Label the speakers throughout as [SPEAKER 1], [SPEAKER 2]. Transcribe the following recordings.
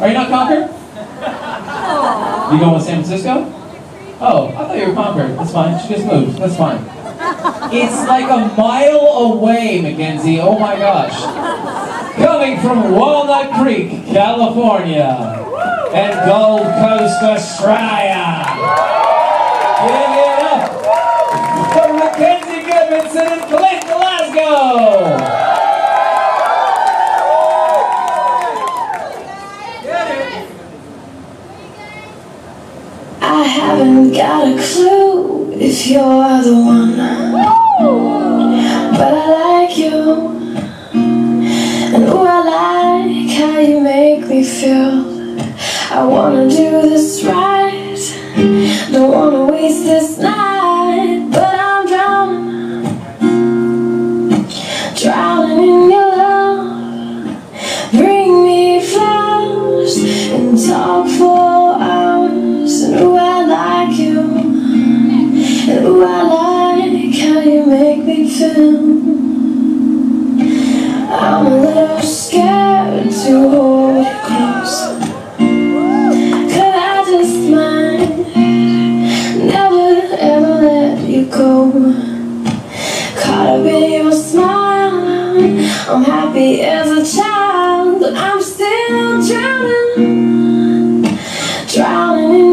[SPEAKER 1] Are you not Concord? You going with San Francisco? Oh, I thought you were Concord. That's fine. She just moved. That's fine. It's like a mile away, Mackenzie. Oh my gosh. Coming from Walnut Creek, California, and Gold Coast, Australia. Give it up for Mackenzie Goodmanson and Clint Glasgow.
[SPEAKER 2] I haven't got a clue if you're the one. But I like you. And ooh, I like how you make me feel. I wanna do this right Ooh, I like how you make me feel I'm a little scared to hold you close Could I just mind Never ever let you go Caught up in your smile I'm happy as a child But I'm still drowning Drowning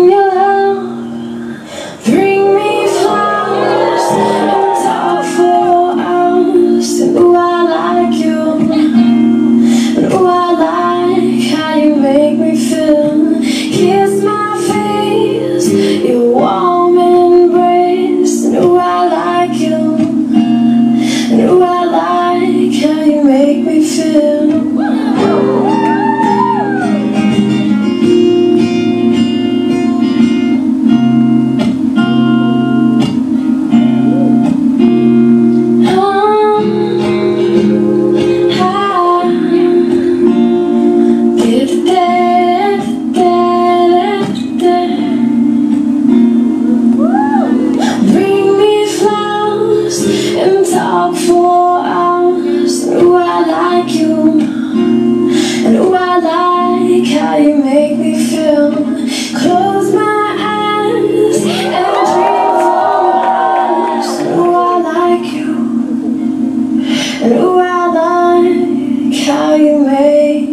[SPEAKER 2] you make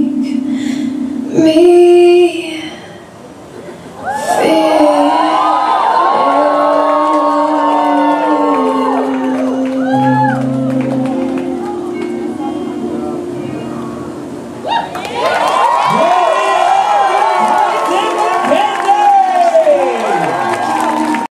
[SPEAKER 2] me